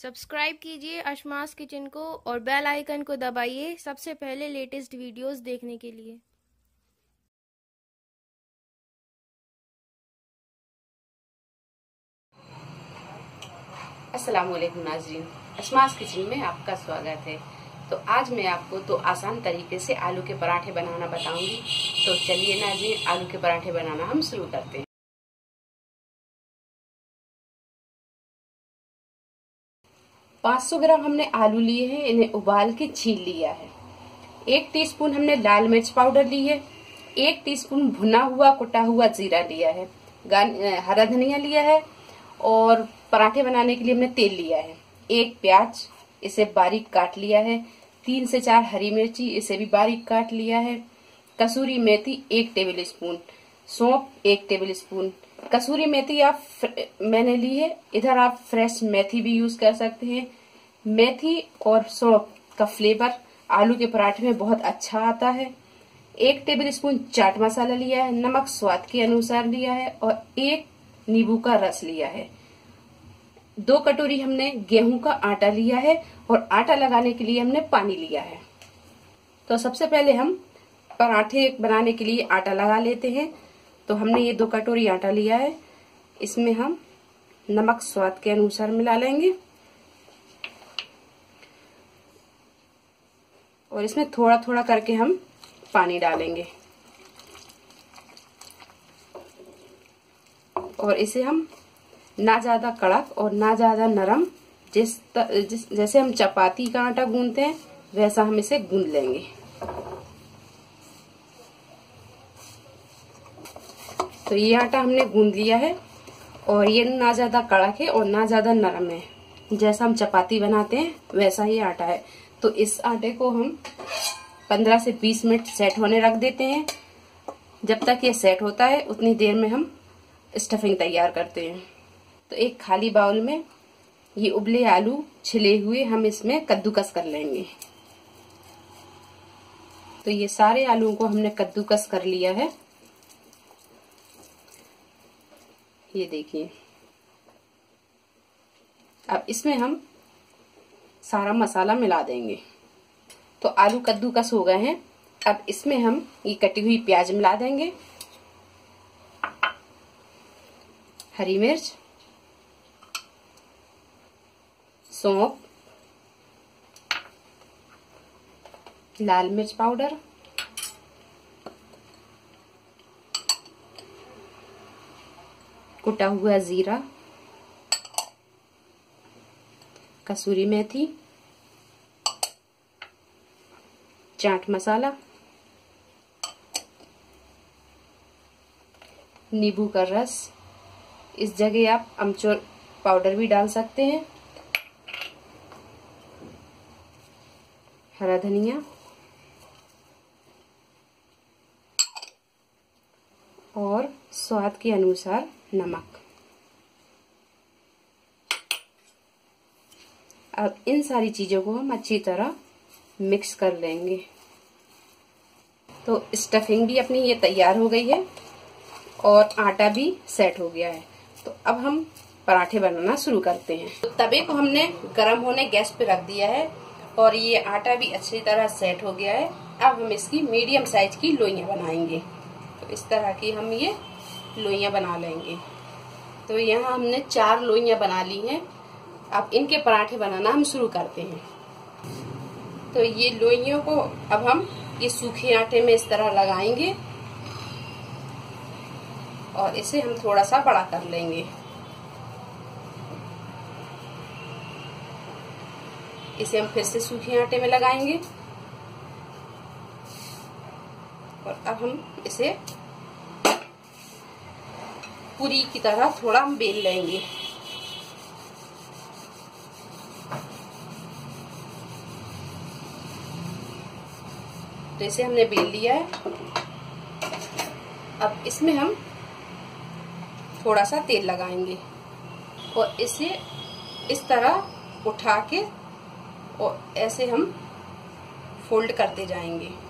Subscribe कीजिए अशमास kitchen को और बेल आइकन को दबाइए सबसे पहले लेटेस्ट वीडियोस देखने के लिए। अस्सलाम वालेकुम नाजरीन, अशमास किचन में आपका स्वागत है। तो आज मैं आपको तो आसान तरीके से आलू के पराठे बनाना बताऊँगी। तो चलिए नाजरीन, आलू के पराठे बनाना हम शुरू करते हैं। 500 ग्राम हमने आलू लिए हैं, इन्हें उबाल के छील लिया है। एक टीस्पून हमने लाल मिर्च पाउडर ली है। एक टीस्पून भुना हुआ, कुटा हुआ जीरा लिया है। हरा धनिया लिया है और पराठे बनाने के लिए हमने तेल लिया है। एक प्याज, इसे बारीक काट लिया है। तीन से चार हरी मिर्ची, इसे भी बारीक काट लिया है। कसूरी मेथी, एक टेबल स्पून। सौंप एक टेबल स्पून। कसूरी मेथी आप मैंने ली है। इधर आप फ्रेश मेथी भी यूज़ कर सकते हैं। मेथी और सौंप का फ्लेवर आलू के पराठे में बहुत अच्छा आता है। एक टेबल स्पून चाट मसाला लिया है, नमक स्वाद के अनुसार लिया है और एक नींबू का रस लिया है। दो कटोरी हमने गेहूँ का आटा लिया है और आटा लगाने के लिए हमने पानी लिया है। तो सबसे पहले हम पराठे बनाने के लिए आटा लगा लेते हैं। तो हमने ये दो कटोरी आटा लिया है। इसमें हम नमक स्वाद के अनुसार मिला लेंगे। और इसमें थोड़ा थोड़ा करके हम पानी डालेंगे। और इसे हम ना ज़्यादा कड़क और ना ज़्यादा नरम जिस, जिस जैसे हम चपाती का आटा गूंदते हैं वैसा हम इसे गूंद लेंगे। तो ये आटा हमने गूंद लिया है और ये ना ज़्यादा कड़क है और ना ज़्यादा नरम है। जैसा हम चपाती बनाते हैं, वैसा ही आटा है। तो इस आटे को हम 15 से 20 मिनट सेट होने रख देते हैं। जब तक ये सेट होता है, उतनी देर में हम स्टफिंग तैयार करते हैं। तो एक खाली बाउल में ये उबले आलू छिले हुए हम इसमें कद्दूकस कर लेंगे। तो ये सारे आलूओं को हमने कद्दूकस कर लिया है। ये देखिए। अब इसमें हम सारा मसाला मिला देंगे। तो आलू कद्दूकस हो गए हैं। अब इसमें हम ये कटी हुई प्याज मिला देंगे। हरी मिर्च, सौंप, लाल मिर्च पाउडर कुटा हुआ जीरा। कसूरी मेथी। चाट मसाला। नींबू का रस। इस जगह आप अमचूर पाउडर भी डाल सकते हैं। हरा धनिया। और स्वाद के अनुसार नमक। अब इन सारी चीज़ों को हम अच्छी तरह मिक्स कर लेंगे। तो स्टफिंग भी अपनी ये तैयार हो गई है और आटा भी सेट हो गया है। तो अब हम पराठे बनाना शुरू करते हैं। तो तवे को हमने गर्म होने गैस पे रख दिया है और ये आटा भी अच्छी तरह सेट हो गया है। अब हम इसकी मीडियम साइज़ की लोइयाँ बनाएँगे। इस तरह की हम ये लोइयाँ बना लेंगे। तो यहाँ हमने चार लोइयाँ बना ली हैं। अब इनके पराठे बनाना हम शुरू करते हैं। तो ये लोइयों को अब हम ये सूखे आटे में इस तरह लगाएँगे और इसे हम थोड़ा सा बड़ा कर लेंगे। इसे हम फिर से सूखे आटे में लगाएँगे। और अब हम इसे पूरी की तरह थोड़ा हम बेल लेंगे। तो इसे हमने बेल लिया है। अब इसमें हम थोड़ा सा तेल लगाएँगे और इसे इस तरह उठा के और ऐसे हम फोल्ड करते जाएँगे।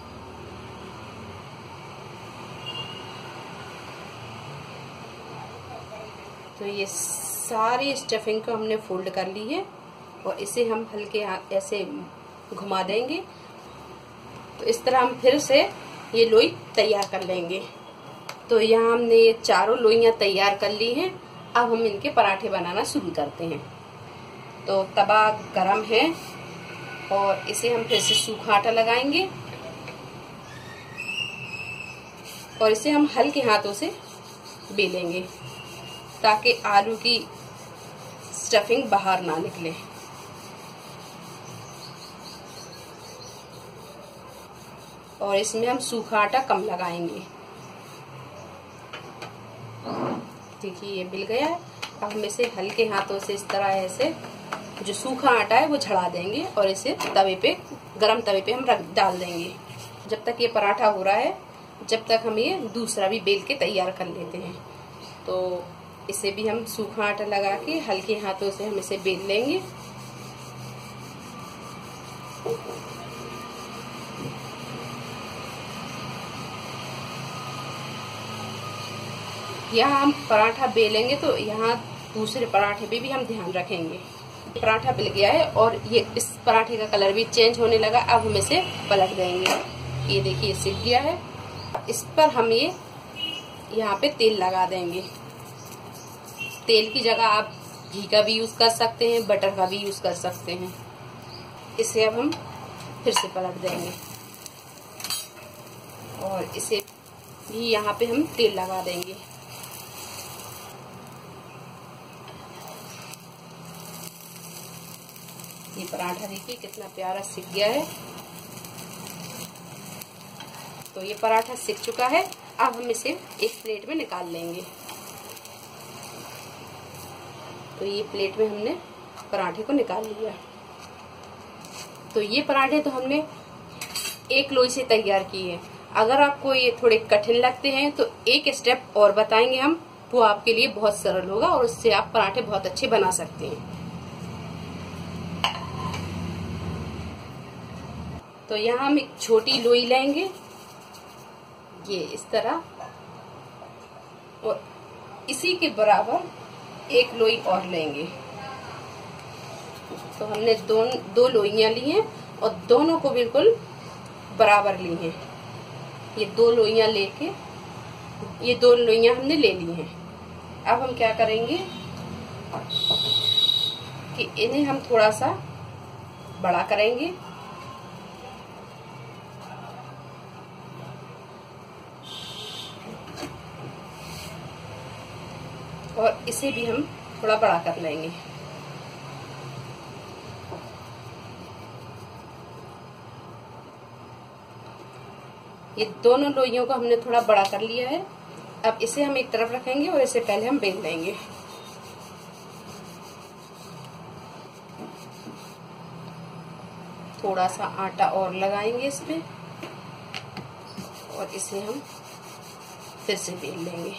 तो ये सारी स्टफिंग को हमने फोल्ड कर ली है और इसे हम हल्के ऐसे घुमा देंगे। तो इस तरह हम फिर से ये लोई तैयार कर लेंगे। तो यहाँ हमने ये चारों लोइयाँ तैयार कर ली हैं। अब हम इनके पराठे बनाना शुरू करते हैं। तो तवा गरम है और इसे हम फिर से सूखा आटा लगाएँगे। और इसे हम हल्के हाथों से बेलेंगे। ताकि आलू की स्टफिंग बाहर ना निकले। और इसमें हम सूखा आटा कम लगाएँगे। देखिए, ये मिल गया। है अब हम इसे हल्के हाथों से इस तरह ऐसे, जो सूखा आटा है, वो छड़ा देंगे और इसे तवे पे, गरम तवे पे हम रख, डाल देंगे। जब तक ये पराठा हो रहा है, जब तक हम ये दूसरा भी बेल के तैयार कर लेते हैं। तो इसे भी हम सूखा आटा लगा के हल्के हाथों से हम इसे बेल लेंगे। यहाँ हम पराठा बेलेंगे तो यहाँ दूसरे पराठे पे भी हम ध्यान रखेंगे। पराठा बिल गया है और ये इस पराठे का कलर भी चेंज होने लगा। अब हम इसे पलट देंगे। ये देखिए सिक गया है। इस पर हम ये यहाँ पे तेल लगा देंगे। तेल की जगह आप घी का भी यूज़ कर सकते हैं बटर का भी यूज़ कर सकते हैं। इसे अब हम फिर से पलट देंगे। और इसे भी यहाँ पे हम तेल लगा देंगे। ये पराठा देखिए कितना प्यारा सिक गया है। तो ये पराठा सिक चुका है। अब हम इसे एक प्लेट में निकाल लेंगे। तो ये प्लेट में हमने पराठे को निकाल लिया। तो ये पराठे तो हमने एक लोई से तैयार किए। हैं अगर आपको ये थोड़े कठिन लगते हैं तो एक स्टेप और बताएँगे हम। वो आपके लिए बहुत सरल होगा और उससे आप पराठे बहुत अच्छे बना सकते हैं। तो यहाँ हम एक छोटी लोई लेंगे। ये इस तरह। और इसी के बराबर एक लोई और लेंगे। तो हमने दो दो लोइयाँ ली हैं और दोनों को बिल्कुल बराबर ली हैं। ये दो लोइयाँ लेके, ये दो लोइयाँ हमने ले ली हैं। अब हम क्या करेंगे कि इन्हें हम थोड़ा सा बड़ा करेंगे। और इसे भी हम थोड़ा बड़ा कर लेंगे। ये दोनों लोइयों को हमने थोड़ा बड़ा कर लिया है। अब इसे हम एक तरफ़ रखेंगे और इसे पहले हम बेल लेंगे। थोड़ा सा आटा और लगाएँगे इसमें और इसे हम फिर से बेल लेंगे।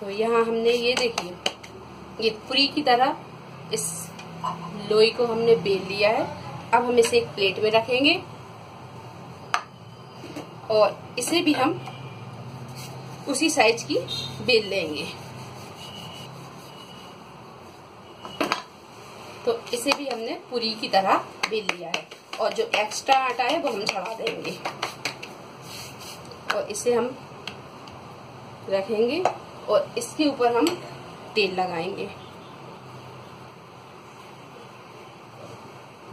तो यहाँ हमने ये देखिए, ये पूरी की तरह इस लोई को हमने बेल लिया है। अब हम इसे एक प्लेट में रखेंगे और इसे भी हम उसी साइज़ की बेल लेंगे। तो इसे भी हमने पूरी की तरह बेल लिया है और जो एक्स्ट्रा आटा है वो हम चढ़ा देंगे। और इसे हम रखेंगे और इसके ऊपर हम तेल लगाएँगे।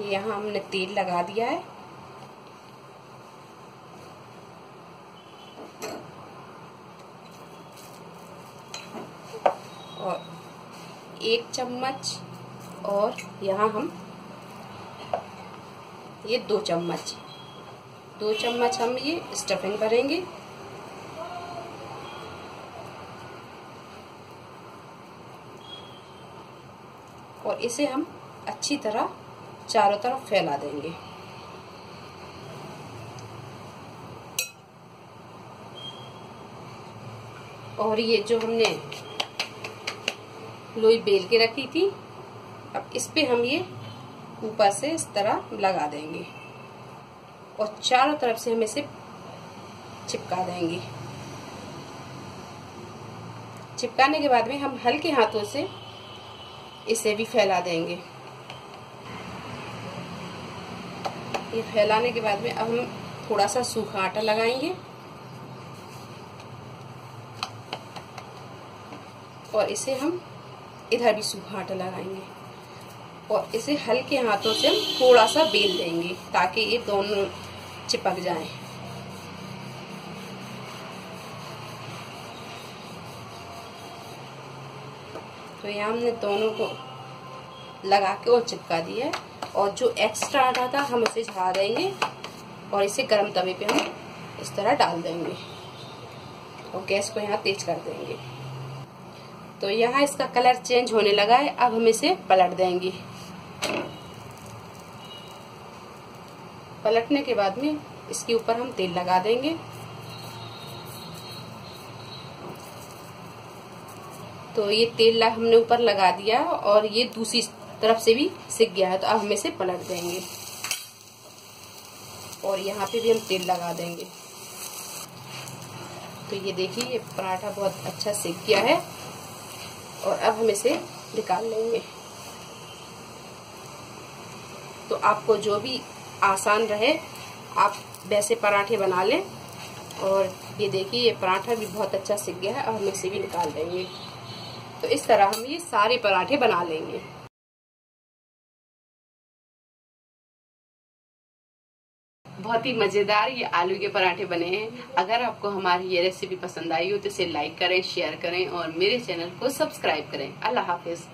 यहाँ हमने तेल लगा दिया है। और एक चम्मच और यहाँ हम ये दो चम्मच। दो चम्मच हम ये स्टफिंग भरेंगे इसे हम अच्छी तरह चारों तरफ़ फैला देंगे। और ये जो हमने लोई बेल के रखी थी, अब इस पे हम ये ऊपर से इस तरह लगा देंगे। और चारों तरफ़ से हम इसे चिपका देंगे। चिपकाने के बाद में हम हल्के हाथों से इसे भी फैला देंगे। ये फैलाने के बाद में अब हम थोड़ा सा सूखा आटा लगाएँगे। और इसे हम इधर भी सूखा आटा लगाएँगे। और इसे हल्के हाथों से हम थोड़ा सा बेल देंगे ताकि ये दोनों चिपक जाएँ। तो यहाँ हमने दोनों को लगा के और चिपका दिया है। और जो एक्स्ट्रा आटा था, हम उसे झड़ा देंगे और इसे गर्म तवे पे हम इस तरह डाल देंगे। और गैस को यहाँ तेज कर देंगे। तो यहाँ इसका कलर चेंज होने लगा है। अब हम इसे पलट देंगे। पलटने के बाद में इसके ऊपर हम तेल लगा देंगे। तो ये तेल हमने ऊपर लगा दिया और ये दूसरी तरफ़ से भी सिक गया है तो अब हम इसे पलट देंगे। और यहाँ पे भी हम तेल लगा देंगे। तो ये देखिए, ये पराठा बहुत अच्छा सिक गया है और अब हम इसे निकाल लेंगे। तो आपको जो भी आसान रहे, आप वैसे पराठे बना लें। और ये देखिए, ये पराठा भी बहुत अच्छा सिक गया है और हम इसे भी निकाल देंगे। तो इस तरह हम ये सारे पराठे बना लेंगे। बहुत ही मज़ेदार ये आलू के पराठे बने हैं। अगर आपको हमारी ये रेसिपी पसंद आई हो तो इसे लाइक करें शेयर करें और मेरे चैनल को सब्सक्राइब करें। अल्लाह हाफिज।